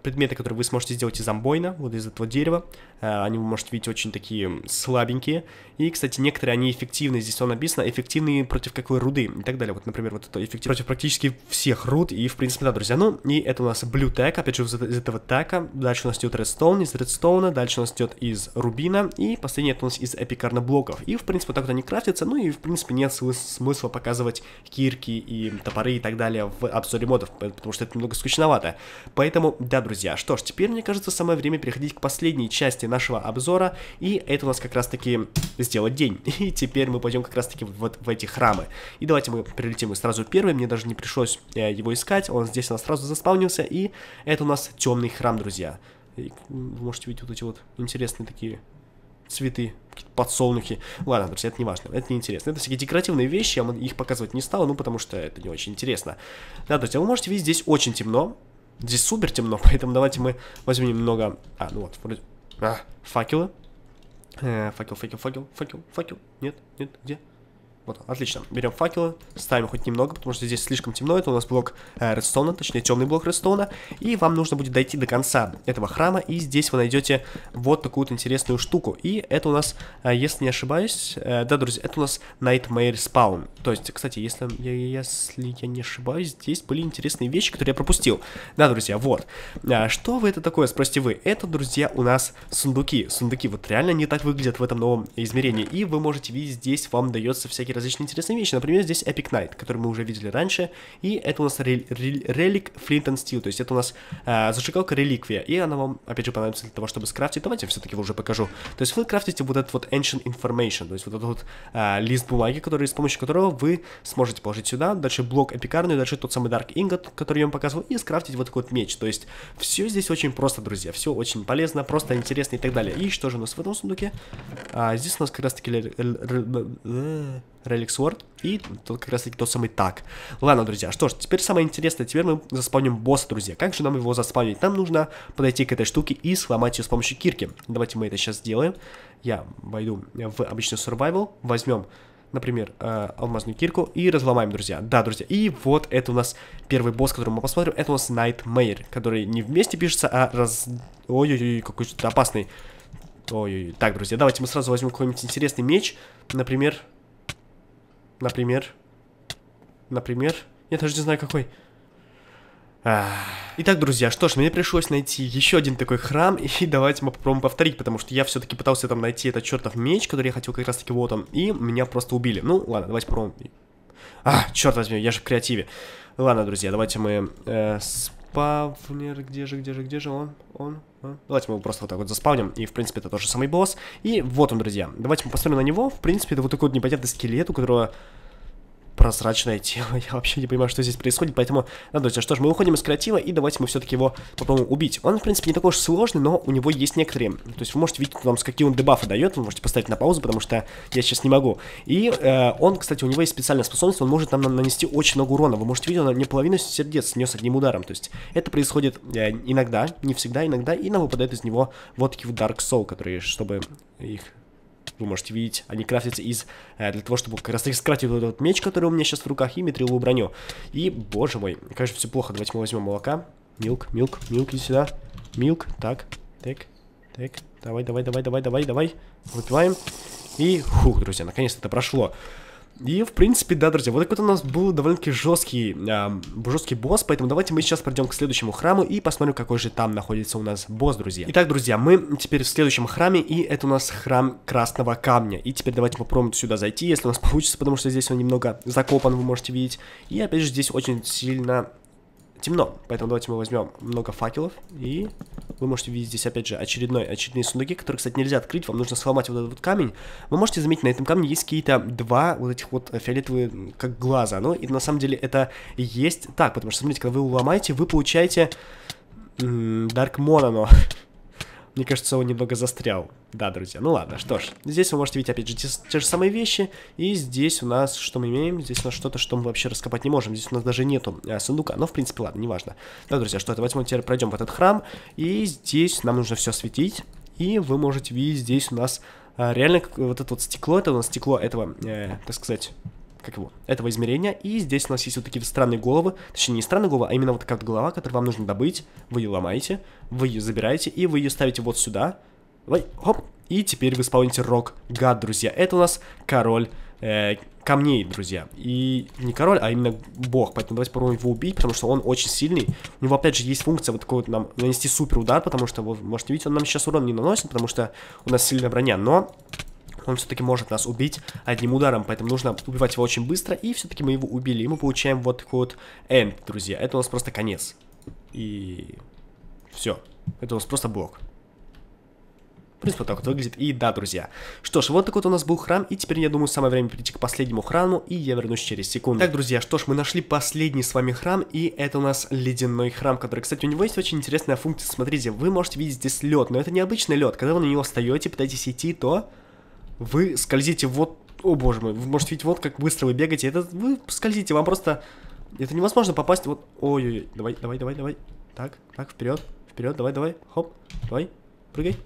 [SPEAKER 1] предметы, которые вы сможете сделать из амбойна, вот из этого дерева. А, они, вы можете видеть, очень такие слабенькие. И, кстати, некоторые, они эффективны, здесь все написано, эффективные против какой руды и так далее. Вот, например, вот это эффективно против практически всех руд, и, в принципе, да, друзья, ну, и это у нас Blue Tag, опять же, из, этого така, дальше у нас идет Redstone, из Redstone, дальше у нас идет из Рубина, и последний это у нас из эпикарно блоков. И, в принципе, так вот они крафтятся, ну и, в принципе, нет смысла показывать кирки и топоры и так далее в обзоре модов, потому что это немного скучновато. Поэтому, да, друзья, что ж, теперь, мне кажется, самое время переходить к последней части нашего обзора, и это у нас как раз-таки сделать день. И теперь мы пойдем как раз-таки вот в эти храмы. И давайте мы прилетим сразу первый, мне даже не пришлось э, его искать, он здесь у нас сразу заспавнился, и это у нас темный храм, друзья. И вы можете видеть вот эти вот интересные такие цветы, подсолнухи. Ладно, друзья, это не важно, это не интересно. Это всякие декоративные вещи, я их показывать не стал, ну, потому что это не очень интересно. Да, друзья, вы можете видеть, здесь очень темно. Здесь супер темно, поэтому давайте мы возьмем немного... А, ну вот, вроде... А, факелы. Э, факел, факел, факел, факел, факел. Нет, нет, где? Вот, отлично. Берем факелы, ставим хоть немного, потому что здесь слишком темно. Это у нас блок э, редстоуна, точнее темный блок редстоуна. И вам нужно будет дойти до конца этого храма. И здесь вы найдете вот такую вот интересную штуку. И это у нас, э, если не ошибаюсь, э, да, друзья, это у нас Nightmare Spawn. То есть, кстати, если я, если я не ошибаюсь, здесь были интересные вещи, которые я пропустил. Да, друзья, вот. А, что вы это такое, спросите вы? Это, друзья, у нас сундуки. Сундуки вот реально не так выглядят в этом новом измерении. И вы можете видеть, здесь вам дается всякие всякие различные интересные вещи. Например, здесь Epic Knight, который мы уже видели раньше. И это у нас релик Flint and Steel. То есть это у нас э, зажигалка реликвия. И она вам, опять же, понадобится для того, чтобы скрафтить. Давайте все-таки уже покажу. То есть вы крафтите вот этот вот Ancient Information. То есть вот этот вот э, лист бумаги, который, с помощью которого вы сможете положить сюда. Дальше блок эпикарный, дальше тот самый Dark Ingot, который я вам показывал. И скрафтить вот такой вот меч. То есть все здесь очень просто, друзья. Все очень полезно, просто интересно и так далее. И что же у нас в этом сундуке? А, здесь у нас как раз таки Relic Sword. И тут как раз таки тот самый так. Ладно, друзья, что ж, теперь самое интересное, теперь мы заспавним босса, друзья. Как же нам его заспавнить? Нам нужно подойти к этой штуке и сломать ее с помощью кирки. Давайте мы это сейчас сделаем. Я войду в обычный survival, возьмем например, э, алмазную кирку и разломаем, друзья. Да, друзья, и вот это у нас первый босс, который мы посмотрим, это у нас Nightmare, который не вместе пишется, а раз... Ой-ой-ой, какой то опасный. Ой-ой-ой. Так, друзья, давайте мы сразу возьмем какой-нибудь интересный меч, например... Например... Например... Я даже не знаю, какой... Итак, друзья, что ж, мне пришлось найти еще один такой храм, и давайте мы попробуем повторить, потому что я все-таки пытался там найти этот чертов меч, который я хотел как раз-таки вот он, и меня просто убили. Ну, ладно, давайте попробуем. А, черт возьми, я же в креативе. Ладно, друзья, давайте мы... Э, спавнер, где же, где же, где же он? Он? он? Давайте мы его просто вот так вот заспавним, и, в принципе, это тот же самый босс. И вот он, друзья. Давайте мы посмотрим на него. В принципе, это вот такой вот непонятный скелет, у которого прозрачное тело. Я вообще не понимаю, что здесь происходит, поэтому, да, друзья, что ж, мы уходим из креатива, и давайте мы все-таки его попробуем убить. Он, в принципе, не такой уж сложный, но у него есть некоторые, то есть вы можете видеть, там, с какие он дебафы дает, вы можете поставить на паузу, потому что я сейчас не могу. И э, он, кстати, у него есть специальная способность, он может нам нанести очень много урона. Вы можете видеть, он не половину сердец снес одним ударом, то есть это происходит э, иногда, не всегда, иногда, и нам выпадает из него вот такие вот Dark Soul, которые, чтобы их вы можете видеть, они крафтятся из... Э, для того, чтобы как раз скрафтить вот этот меч, который у меня сейчас в руках, и метриловую броню. И, боже мой, кажется, все плохо. Давайте мы возьмем молока. Милк, милк, милк, иди сюда. Милк, так, так, так. Давай, давай, давай, давай, давай, давай. Выпиваем. И, хух, друзья, наконец-то это прошло. И, в принципе, да, друзья, вот такой вот у нас был довольно-таки жесткий, э, жесткий босс, поэтому давайте мы сейчас пройдем к следующему храму и посмотрим, какой же там находится у нас босс, друзья. Итак, друзья, мы теперь в следующем храме, и это у нас храм Красного Камня. И теперь давайте попробуем сюда зайти, если у нас получится, потому что здесь он немного закопан, вы можете видеть. И, опять же, здесь очень сильно темно, поэтому давайте мы возьмем много факелов, и вы можете видеть здесь, опять же, очередной, очередные сундуки, которые, кстати, нельзя открыть, вам нужно сломать вот этот вот камень. Вы можете заметить, на этом камне есть какие-то два вот этих вот фиолетовые, как глаза, ну, и на самом деле это есть так, потому что, смотрите, когда вы его ломаете, вы получаете Дарк Мононо. Мне кажется, он немного застрял. Да, друзья, ну ладно, что ж. Здесь вы можете видеть, опять же, те, те же самые вещи. И здесь у нас, что мы имеем? Здесь у нас что-то, что мы вообще раскопать не можем. Здесь у нас даже нету а, сундука. Но, в принципе, ладно, неважно. Да, друзья, что давайте мы теперь пройдем в этот храм. И здесь нам нужно все осветить. И вы можете видеть, здесь у нас а, реально вот это вот стекло. Это у нас стекло этого, э, так сказать как его, этого измерения. И здесь у нас есть вот такие странные головы. Точнее, не странные головы, а именно вот вот голова, которую вам нужно добыть. Вы ее ломаете, вы ее забираете, и вы ее ставите вот сюда. Ой, хоп. И теперь вы исполните рок гад, друзья. Это у нас король э, камней, друзья. И не король, а именно бог. Поэтому давайте попробуем его убить, потому что он очень сильный. У него, опять же, есть функция вот такой вот нам нанести супер удар, потому что, вы можете видеть, он нам сейчас урон не наносит, потому что у нас сильная броня. Но он все-таки может нас убить одним ударом, поэтому нужно убивать его очень быстро, и все-таки мы его убили, и мы получаем вот такой вот end, друзья. Это у нас просто конец. И все. Это у нас просто блок. В принципе, вот так вот выглядит. И да, друзья. Что ж, вот такой вот у нас был храм, и теперь, я думаю, самое время перейти к последнему храму, и я вернусь через секунду. Так, друзья, что ж, мы нашли последний с вами храм, и это у нас ледяной храм, который, кстати, у него есть очень интересная функция. Смотрите, вы можете видеть здесь лед, но это не обычный лед. Когда вы на него встаете, пытаетесь идти, то вы скользите вот... О, боже мой, вы можете видеть вот как быстро вы бегаете. Это вы скользите, вам просто... Это невозможно попасть вот... Ой-ой-ой, давай, давай, давай, давай. Так, так, вперед, вперед, давай, давай, хоп, давай, прыгай.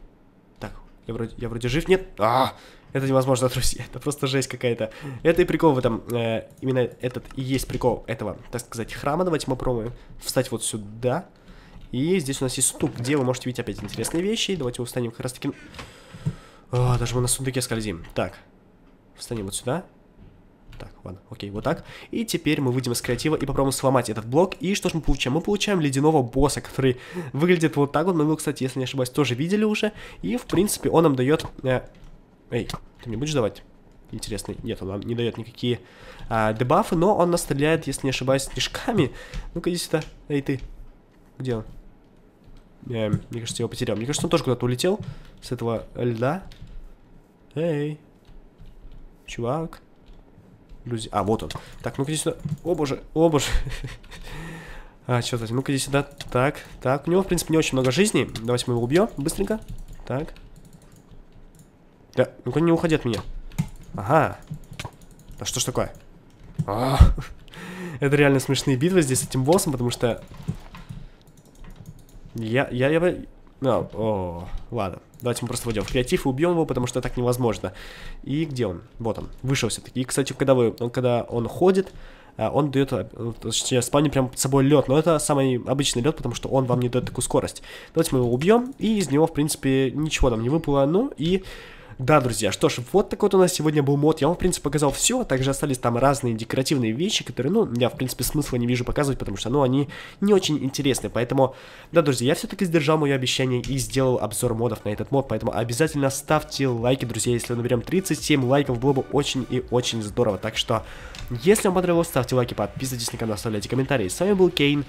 [SPEAKER 1] Так, я вроде, я вроде жив, нет? А, это невозможно, друзья, это просто жесть какая-то. Это и прикол в этом, э, именно этот и есть прикол этого, так сказать, храма. Давайте мы пробуем встать вот сюда. И здесь у нас есть стук, где вы можете видеть опять интересные вещи. Давайте мы встанем как раз таки... О, даже мы на сундуке скользим. Так, встанем вот сюда. Так, ладно, окей, вот так. И теперь мы выйдем из креатива и попробуем сломать этот блок. И что же мы получаем? Мы получаем ледяного босса, который выглядит вот так вот. Мы его, кстати, если не ошибаюсь, тоже видели уже. И, в принципе, он нам дает... Э... Эй, ты мне будешь давать? Интересный. Нет, он нам не дает никакие а, дебафы, но он нас стреляет, если не ошибаюсь, снежками. Ну-ка, иди сюда. Эй, ты. Где он? Я, мне кажется, я его потерял. Мне кажется, он тоже куда-то улетел с этого льда. Эй. Чувак. Друзья. А, вот он. Так, ну-ка иди сюда. О, боже, о, боже. а, что-то, ну-ка иди сюда. Так, так. У него, в принципе, не очень много жизни. Давайте мы его убьем быстренько. Так. Да, ну-ка не уходи от меня. Ага. А что ж такое? А, это реально смешные битвы здесь с этим боссом, потому что... Я, я, я... А, о, ладно. Давайте мы просто войдем в креатив и убьем его, потому что так невозможно. И где он? Вот он, вышел все-таки. И, кстати, когда, вы, когда он ходит, а, он дает, э, точнее, спавнит прям с собой лед, но это самый обычный лед, потому что он вам не дает такую скорость. Давайте мы его убьем, и из него, в принципе, ничего нам не выпало, ну и да, друзья, что ж, вот такой вот у нас сегодня был мод. Я вам, в принципе, показал все. А также остались там разные декоративные вещи, которые, ну, я, в принципе, смысла не вижу показывать, потому что, ну, они не очень интересны. Поэтому, да, друзья, я все-таки сдержал мое обещание и сделал обзор модов на этот мод. Поэтому обязательно ставьте лайки, друзья. Если мы наберем 37 лайков, было бы очень и очень здорово. Так что, если вам понравилось, ставьте лайки, подписывайтесь на канал, оставляйте комментарии. С вами был Кейн,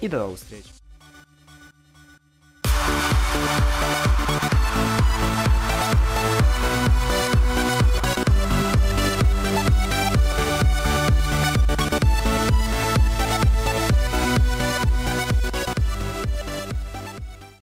[SPEAKER 1] и до новых встреч.